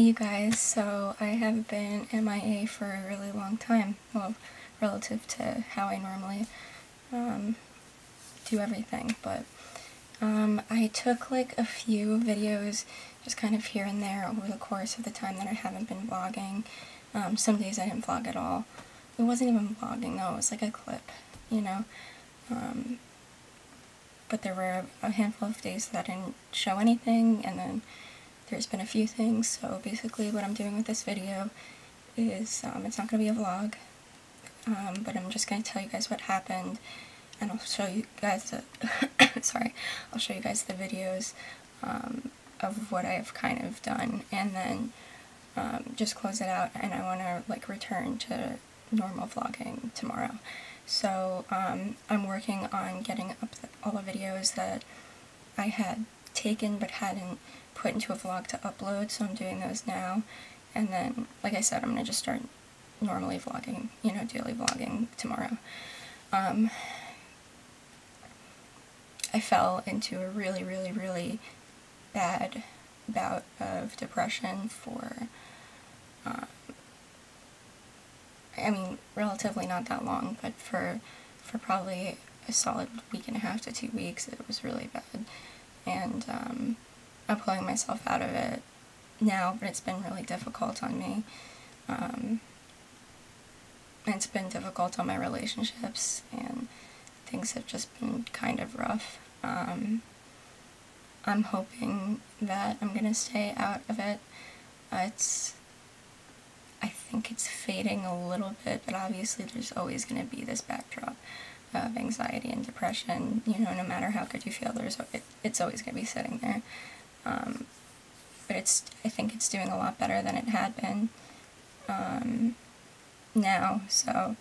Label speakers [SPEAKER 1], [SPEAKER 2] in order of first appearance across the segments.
[SPEAKER 1] Hey you guys, so I have been MIA for a really long time, well, relative to how I normally um, do everything, but um, I took like a few videos just kind of here and there over the course of the time that I haven't been vlogging. Um, some days I didn't vlog at all. It wasn't even vlogging though, it was like a clip, you know. Um, but there were a handful of days that I didn't show anything, and then there's been a few things, so basically what I'm doing with this video is, um, it's not going to be a vlog, um, but I'm just going to tell you guys what happened, and I'll show you guys the, sorry, I'll show you guys the videos um, of what I've kind of done, and then um, just close it out, and I want to, like, return to normal vlogging tomorrow. So, um, I'm working on getting up the, all the videos that I had taken but hadn't put into a vlog to upload, so I'm doing those now. And then, like I said, I'm going to just start normally vlogging, you know, daily vlogging tomorrow. Um, I fell into a really, really, really bad bout of depression for, um, I mean, relatively not that long, but for, for probably a solid week and a half to two weeks, it was really bad. And, um, I'm pulling myself out of it now, but it's been really difficult on me. Um, it's been difficult on my relationships, and things have just been kind of rough. Um, I'm hoping that I'm gonna stay out of it. It's, I think it's fading a little bit, but obviously there's always gonna be this backdrop of anxiety and depression. You know, no matter how good you feel, there's it, it's always gonna be sitting there. Um, but it's, I think it's doing a lot better than it had been um, now, so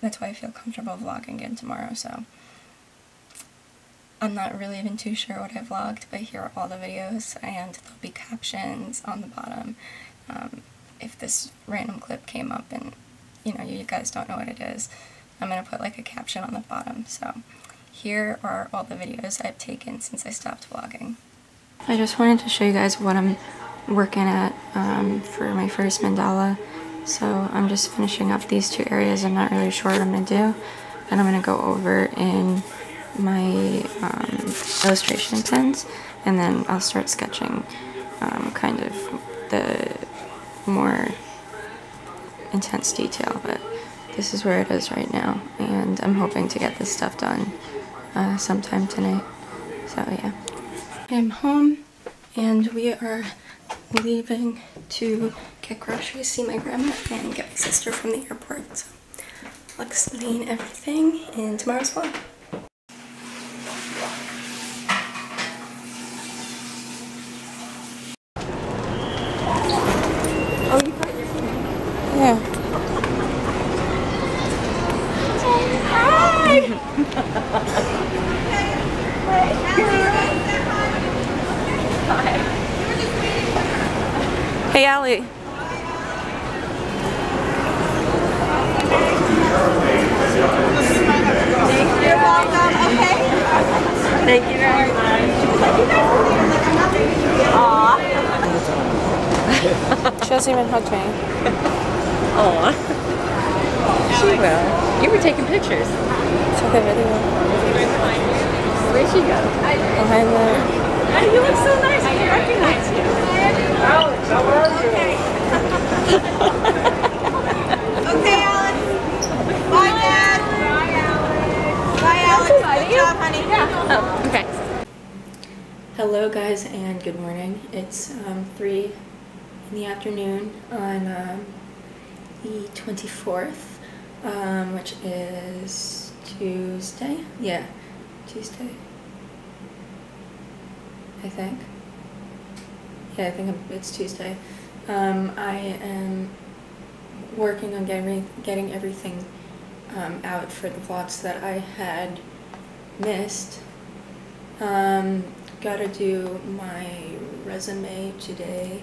[SPEAKER 1] that's why I feel comfortable vlogging again tomorrow, so I'm not really even too sure what I vlogged, but here are all the videos, and there'll be captions on the bottom um, if this random clip came up and, you know, you guys don't know what it is. I'm going to put like a caption on the bottom, so here are all the videos I've taken since I stopped vlogging. I just wanted to show you guys what I'm working at um, for my first mandala. So I'm just finishing up these two areas. I'm not really sure what I'm going to do. And I'm going to go over in my um, illustration pens and then I'll start sketching um, kind of the more intense detail. But this is where it is right now. And I'm hoping to get this stuff done uh, sometime tonight. So yeah. I'm home and we are leaving to get groceries, see my grandma, and get my sister from the airport. So I'll explain everything in tomorrow's vlog. Hey, Allie.
[SPEAKER 2] You're welcome. Okay.
[SPEAKER 1] Thank you very much. She doesn't even hug me.
[SPEAKER 3] Aw. She will. You were taking pictures.
[SPEAKER 1] Took a video.
[SPEAKER 3] Where'd she go?
[SPEAKER 1] Behind the...
[SPEAKER 3] Oh, you look so nice. I can recognize you.
[SPEAKER 2] Okay, Alex. Bye, Dad. Bye, Alex. Bye, Alex. Good job, honey.
[SPEAKER 3] Oh, okay.
[SPEAKER 1] Guys and good morning. It's um, 3 in the afternoon on um, the 24th, um, which is Tuesday? Yeah, Tuesday. I think. Yeah, I think it's Tuesday. Um, I am working on getting, getting everything um, out for the vlogs that I had missed. Um, gotta do my resume today.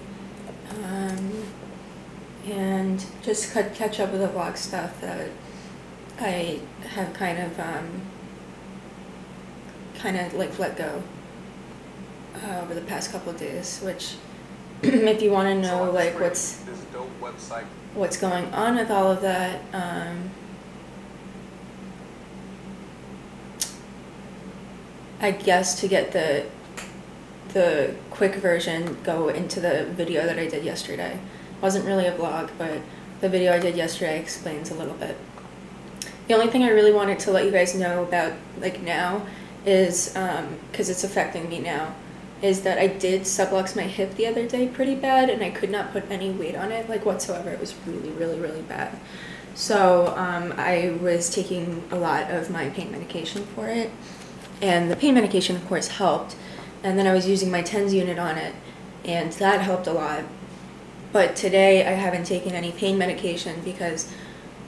[SPEAKER 1] Um, and just cut, catch up with the vlog stuff that I have kind of, um, kind of like let go uh, over the past couple of days, which if you want to know like what's what's going on with all of that. Um, I guess to get the the quick version, go into the video that I did yesterday. It wasn't really a vlog, but the video I did yesterday explains a little bit. The only thing I really wanted to let you guys know about like now is because um, it's affecting me now is that I did sublux my hip the other day pretty bad and I could not put any weight on it like whatsoever. It was really, really, really bad. So um, I was taking a lot of my pain medication for it and the pain medication of course helped and then I was using my TENS unit on it and that helped a lot. But today I haven't taken any pain medication because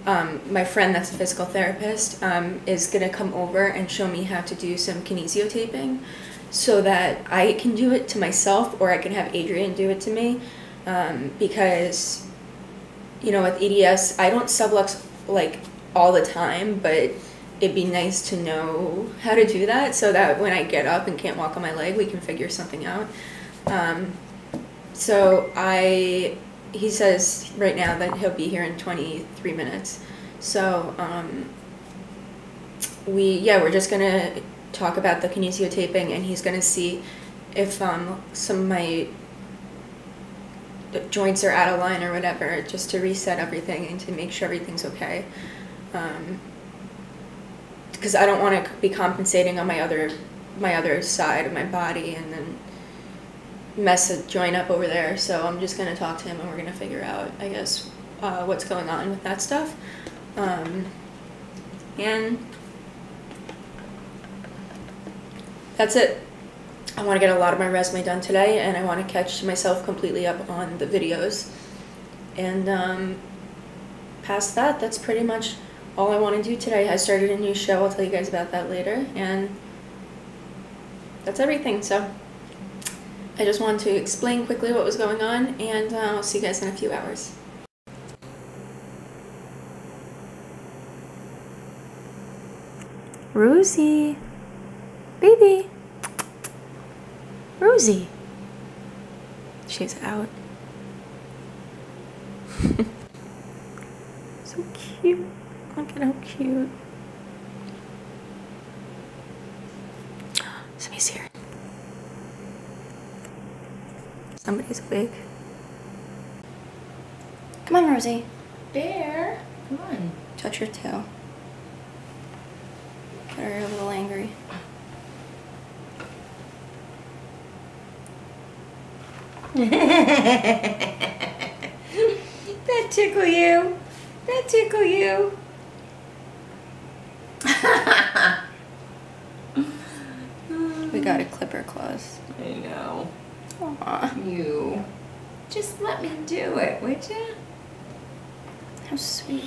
[SPEAKER 1] um, my friend that's a physical therapist um, is going to come over and show me how to do some kinesiotaping so that I can do it to myself or I can have Adrian do it to me um, because you know with EDS I don't sublux like all the time but it'd be nice to know how to do that so that when I get up and can't walk on my leg we can figure something out. Um, so I he says right now that he'll be here in 23 minutes. So um, we yeah we're just gonna talk about the kinesiotaping and he's to see if um, some of my joints are out of line or whatever just to reset everything and to make sure everything's okay because I don't want to be compensating on my other my other side of my body and then mess a joint up over there so I'm just going to talk to him and we're going to figure out I guess uh, what's going on with that stuff um, and that's it. I want to get a lot of my resume done today and I want to catch myself completely up on the videos. And um, past that, that's pretty much all I want to do today. I started a new show, I'll tell you guys about that later. And that's everything. So I just wanted to explain quickly what was going on and uh, I'll see you guys in a few hours. Rosie. Baby. Rosie. She's out. so cute. Look at how cute. Somebody's here. Somebody's awake. Come on, Rosie.
[SPEAKER 3] Bear. Come on.
[SPEAKER 1] Touch her tail. Get her a little angry.
[SPEAKER 2] that tickle you? That tickle you?
[SPEAKER 1] we got a clipper claws.
[SPEAKER 2] I know.
[SPEAKER 1] Aww.
[SPEAKER 2] You. Just let me do it, would you?
[SPEAKER 1] How sweet.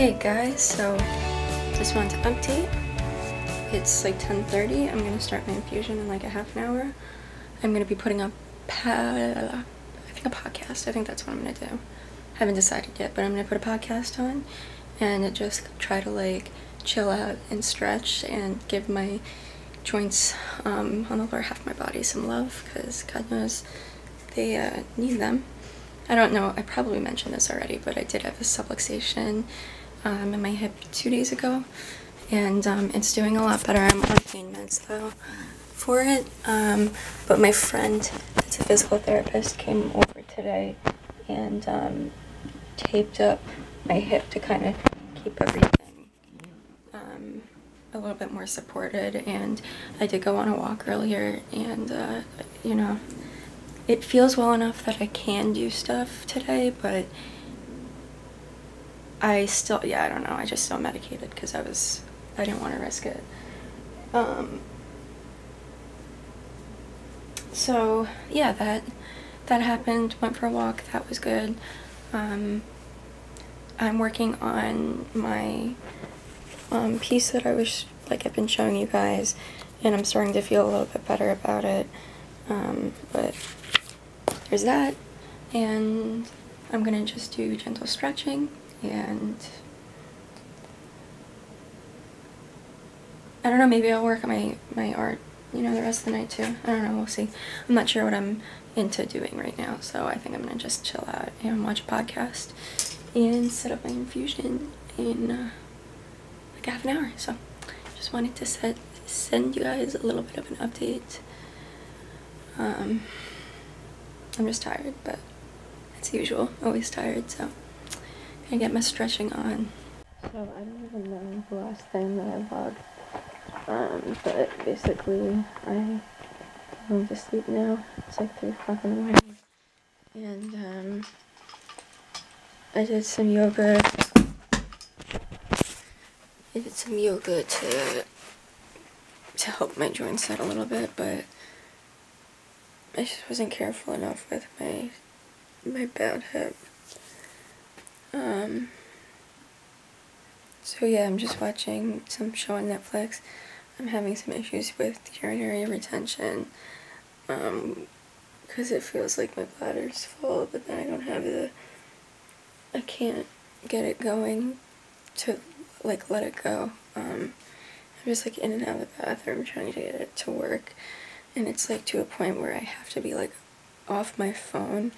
[SPEAKER 1] Hey guys, so just want to update. It's like 10.30. I'm going to start my infusion in like a half an hour. I'm going to be putting up, I think a podcast. I think that's what I'm going to do. haven't decided yet, but I'm going to put a podcast on and just try to like chill out and stretch and give my joints um, on the lower half of my body some love because God knows they uh, need them. I don't know, I probably mentioned this already, but I did have a subluxation um, in my hip two days ago and um, it's doing a lot better. I'm on pain meds though for it um, but my friend that's a physical therapist came over today and um, taped up my hip to kind of keep everything um, a little bit more supported and I did go on a walk earlier and uh, you know it feels well enough that I can do stuff today but I still, yeah, I don't know. I just still medicated because I was, I didn't want to risk it. Um, so yeah, that that happened. Went for a walk. That was good. Um, I'm working on my um, piece that I was like I've been showing you guys, and I'm starting to feel a little bit better about it. Um, but there's that, and I'm gonna just do gentle stretching and I don't know, maybe I'll work on my, my art, you know, the rest of the night too. I don't know, we'll see. I'm not sure what I'm into doing right now, so I think I'm gonna just chill out and watch a podcast and set up my infusion in uh, like half an hour. So just wanted to set, send you guys a little bit of an update. Um, I'm just tired, but it's usual, always tired, so gonna get my stretching on. So I don't even know the last thing that I vlogged. Um, but basically, I went to sleep now. It's like 3 o'clock in the morning. And, um, I did some yoga. I did some yoga to, to help my joints set a little bit, but I just wasn't careful enough with my, my bad hip. Um, so yeah, I'm just watching some show on Netflix. I'm having some issues with urinary retention um, because it feels like my bladder's full, but then I don't have the, I can't get it going to like let it go. Um, I'm just like in and out of the bathroom trying to get it to work, and it's like to a point where I have to be like off my phone,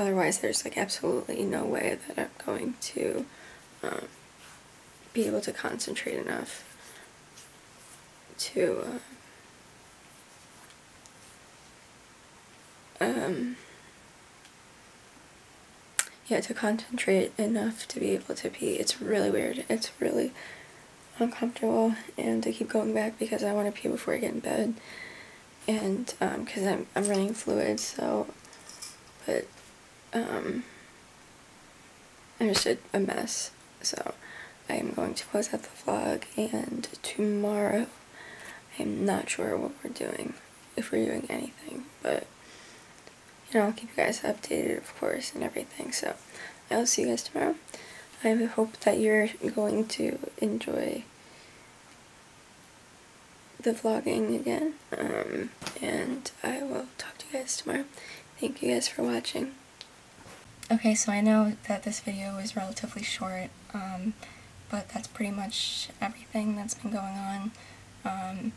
[SPEAKER 1] otherwise there's like absolutely no way that I'm going to um, be able to concentrate enough to uh, um yeah to concentrate enough to be able to pee. It's really weird. It's really uncomfortable and to keep going back because I want to pee before I get in bed. And because um, I'm, I'm running fluids so but um I'm just a, a mess so I am going to close out the vlog and tomorrow I'm not sure what we're doing, if we're doing anything, but you know, I'll keep you guys updated, of course, and everything. So I'll see you guys tomorrow. I hope that you're going to enjoy the vlogging again, um, and I will talk to you guys tomorrow. Thank you guys for watching. Okay, so I know that this video is relatively short, um, but that's pretty much everything that's been going on. Um,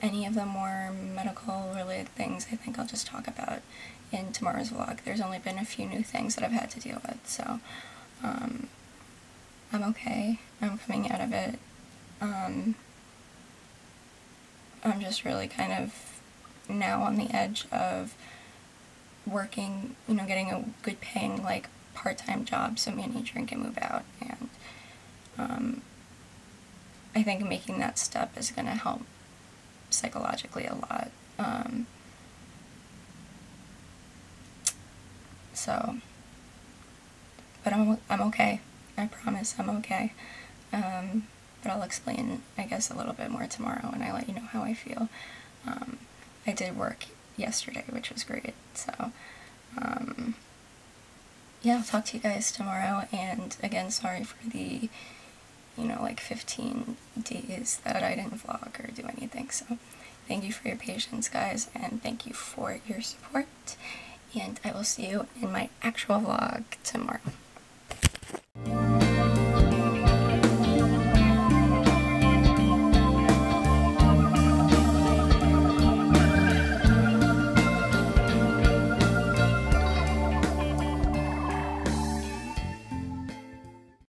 [SPEAKER 1] any of the more medical related things I think I'll just talk about in tomorrow's vlog. There's only been a few new things that I've had to deal with, so um, I'm okay. I'm coming out of it. Um, I'm just really kind of now on the edge of working, you know, getting a good paying, like, part-time job so me and Adrian can move out, and um, I think making that step is going to help psychologically a lot. Um, so, but I'm, I'm okay. I promise I'm okay. Um, but I'll explain, I guess, a little bit more tomorrow and I let you know how I feel. Um, I did work yesterday, which was great. So, um, yeah, I'll talk to you guys tomorrow. And again, sorry for the you know, like 15 days that I didn't vlog or do anything. So thank you for your patience, guys, and thank you for your support. And I will see you in my actual vlog tomorrow.